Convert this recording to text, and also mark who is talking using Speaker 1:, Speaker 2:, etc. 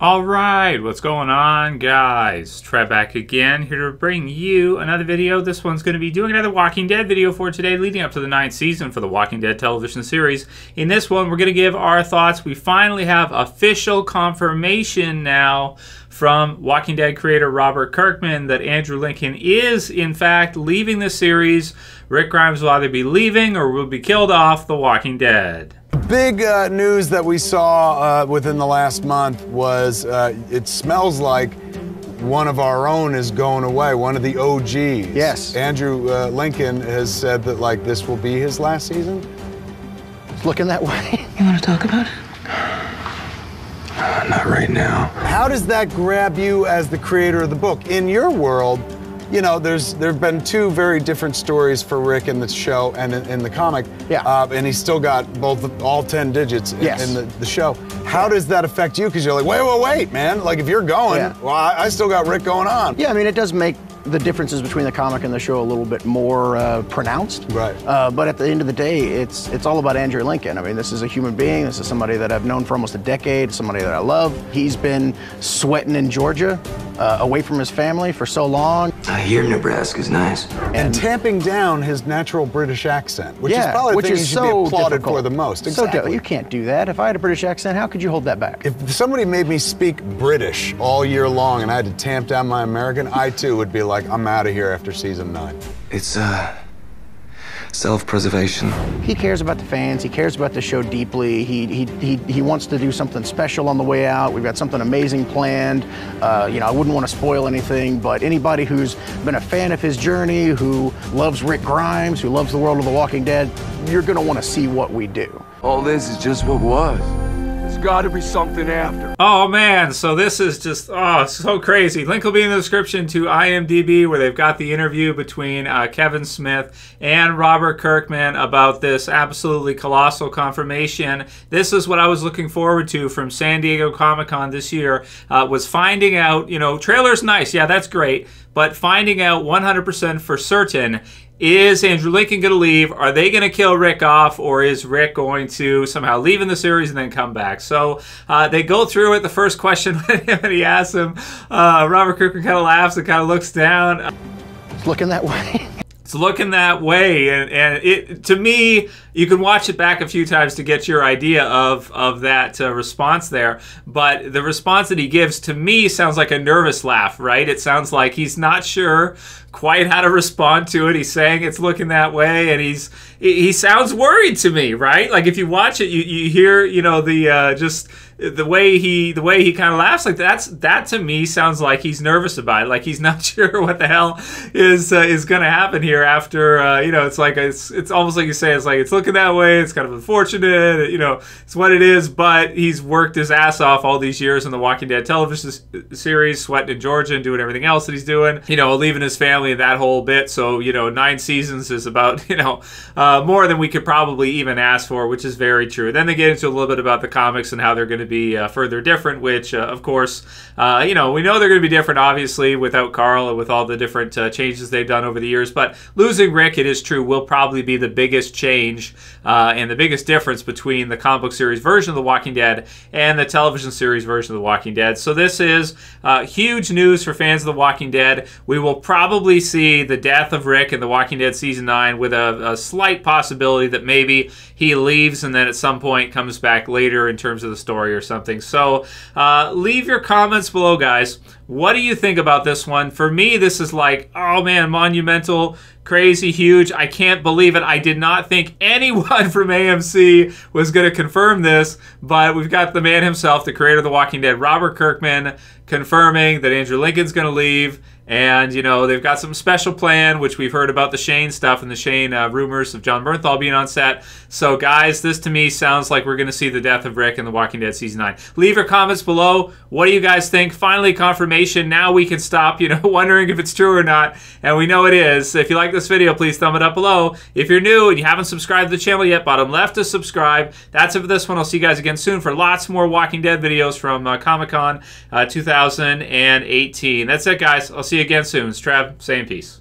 Speaker 1: All right, what's going on, guys? Trev back again, here to bring you another video. This one's going to be doing another Walking Dead video for today, leading up to the ninth season for the Walking Dead television series. In this one, we're going to give our thoughts. We finally have official confirmation now from Walking Dead creator Robert Kirkman that Andrew Lincoln is, in fact, leaving the series. Rick Grimes will either be leaving or will be killed off The Walking Dead.
Speaker 2: Big uh, news that we saw uh, within the last month was uh, it smells like one of our own is going away, one of the OGs.
Speaker 3: Yes.
Speaker 2: Andrew uh, Lincoln has said that like this will be his last season.
Speaker 3: It's looking that way.
Speaker 4: You want to talk about it?
Speaker 5: Not right now.
Speaker 2: How does that grab you as the creator of the book? In your world, you know, there's there have been two very different stories for Rick in the show and in, in the comic.
Speaker 3: Yeah.
Speaker 2: Uh, and he's still got both all ten digits in,
Speaker 3: Yes.
Speaker 2: in the, the show. How does that affect you? Because you're like, wait, wait, wait, man. Like if you're going,
Speaker 3: Yeah.
Speaker 2: well, I, I still got Rick going on.
Speaker 3: Yeah, I mean, it does make the differences between the comic and the show a little bit more uh, pronounced.
Speaker 2: Right.
Speaker 3: Uh, but at the end of the day, it's it's all about Andrew Lincoln. I mean, this is a human being. This is somebody that I've known for almost a decade. Somebody that I love. He's been sweating in Georgia, uh, away from his family for so long.
Speaker 5: I hear Nebraska's nice.
Speaker 2: And tamping down his natural British accent, which
Speaker 3: yeah,
Speaker 2: is probably the
Speaker 3: which
Speaker 2: thing
Speaker 3: is
Speaker 2: he should
Speaker 3: so
Speaker 2: be applauded
Speaker 3: difficult.
Speaker 2: for the most. Exactly.
Speaker 3: So di- you can't do that. If I had a British accent, how could you hold that back?
Speaker 2: if somebody made me speak British all year long and I had to tamp down my American, I too would be like, I'm out of here after season nine.
Speaker 5: It's, uh, self-preservation.
Speaker 3: He cares about the fans. He cares about the show deeply. He, he, he, he wants to do something special on the way out. We've got something amazing planned. Uh, you know, I wouldn't want to spoil anything, but anybody who's been a fan of his journey, who loves Rick Grimes, who loves the world of The Walking Dead, you're going to want to see what we do.
Speaker 6: All this is just what was. There's got to be something after.
Speaker 1: Oh man, so this is just oh so crazy. Link will be in the description to IMDb where they've got the interview between uh, Kevin Smith and Robert Kirkman about this absolutely colossal confirmation. This is what I was looking forward to from San Diego Comic Con this year. Uh, was finding out, you know, trailers nice, yeah, that's great, but finding out 100% for certain is Andrew Lincoln going to leave? Are they going to kill Rick off, or is Rick going to somehow leave in the series and then come back? So uh, they go through it. The first question when he asks him, uh, Robert Kirkman kind of laughs and kind of looks down.
Speaker 3: Looking that way.
Speaker 1: It's looking that way, and, and it to me, you can watch it back a few times to get your idea of of that uh, response there. But the response that he gives to me sounds like a nervous laugh, right? It sounds like he's not sure quite how to respond to it. He's saying it's looking that way, and he's he sounds worried to me, right? Like if you watch it, you you hear you know the uh, just the way he the way he kind of laughs like that's that to me sounds like he's nervous about it. Like he's not sure what the hell is uh, is going to happen here after uh, you know it's like it's it's almost like you say it's like it's looking that way it's kind of unfortunate you know it's what it is but he's worked his ass off all these years in the Walking Dead television series sweating in Georgia and doing everything else that he's doing you know leaving his family that whole bit. So you know nine seasons is about you know uh, more than we could probably even ask for which is very true. Then they get into a little bit about the comics and how they're going to be uh, further different which uh, of course uh, you know we know they're going to be different obviously without Carl and with all the different uh, changes they've done over the years but losing Rick it is true will probably be the biggest change uh, and the biggest difference between the comic book series version of The Walking Dead and the television series version of The Walking Dead. So this is huge news for fans of The Walking Dead. We will probably see the death of Rick in The Walking Dead season 9 with a, a slight possibility that maybe he leaves and then at some point comes back later in terms of the story or something. So uh, leave your comments below, guys. What do you think about this one? For me, this is like, oh man, monumental, crazy, huge. I can't believe it. I did not think anyone from AMC was going to confirm this, but we've got the man himself, the creator of The Walking Dead, Robert Kirkman, confirming that Andrew Lincoln's going to leave. And, you know, they've got some special plan, which we've heard about the Shane stuff and the Shane uh, rumors of Jon Bernthal being on set. So, guys, this to me sounds like we're going to see the death of Rick in The Walking Dead Season 9. Leave your comments below. What do you guys think? Finally, confirmation. Now we can stop, you know, wondering if it's true or not. And we know it is. If you like this video, please thumb it up below. If you're new and you haven't subscribed to the channel yet, bottom left to subscribe. That's it for this one. I'll see you guys again soon for lots more Walking Dead videos from uh, Comic Con uh, 2018. That's it, guys. I'll see you again soon. It's Trev saying peace.